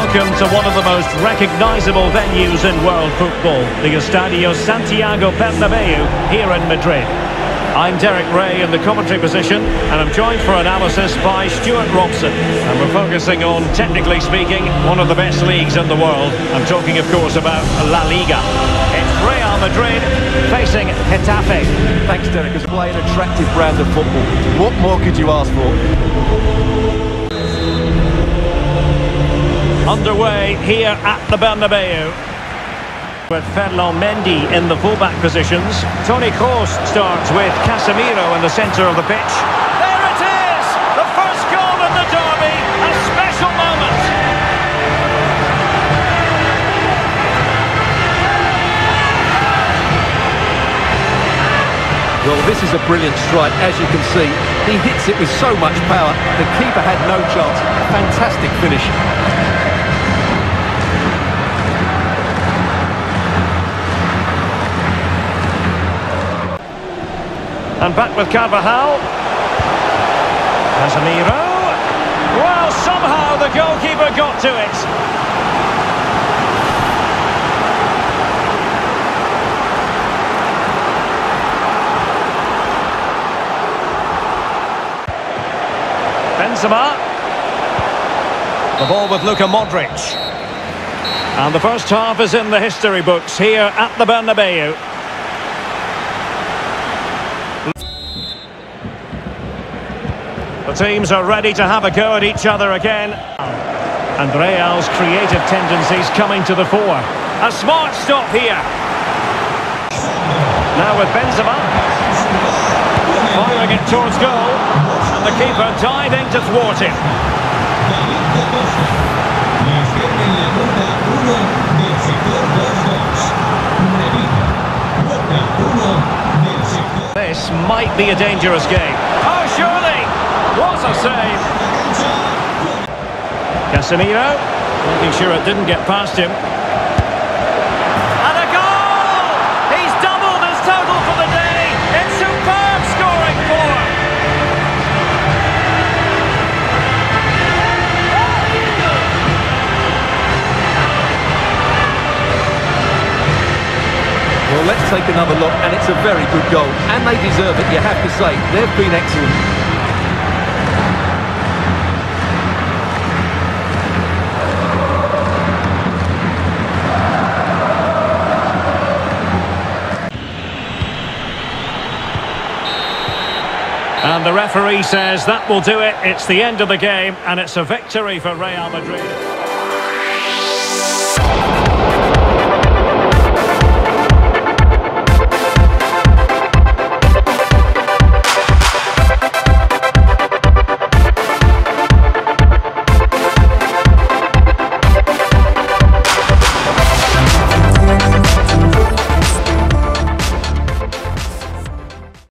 welcome to one of the most recognisable venues in world football, the Estadio Santiago Bernabeu here in Madrid. I'm Derek Ray in the commentary position, and I'm joined for analysis by Stuart Robson. And we're focusing on, technically speaking, one of the best leagues in the world. I'm talking, of course, about La Liga. It's Real Madrid facing Getafe. Thanks, Derek. It's play an attractive brand of football. What more could you ask for? Underway here at the Bernabeu. With Ferland Mendy in the fullback positions. Toni Kroos starts with Casemiro in the centre of the pitch. There it is! The first goal in the derby. A special moment. Well, this is a brilliant strike, as you can see. He hits it with so much power, the keeper had no chance. Fantastic finish. And back with Carvajal. Casemiro. Well, somehow the goalkeeper got to it. Benzema. The ball with Luka Modric. And the first half is in the history books here at the Bernabeu. The teams are ready to have a go at each other again. And Real's creative tendencies coming to the fore. A smart stop here. Now with Benzema. Firing it towards goal. And the keeper diving to thwart him. This might be a dangerous game. Oh, surely! What a save! Casemiro, making sure it didn't get past him. And a goal! He's doubled his total for the day. It's superb scoring form. Well, let's take another look, and it's a very good goal. And they deserve it, you have to say. They've been excellent. And the referee says that will do it. It's the end of the game, and it's a victory for Real Madrid.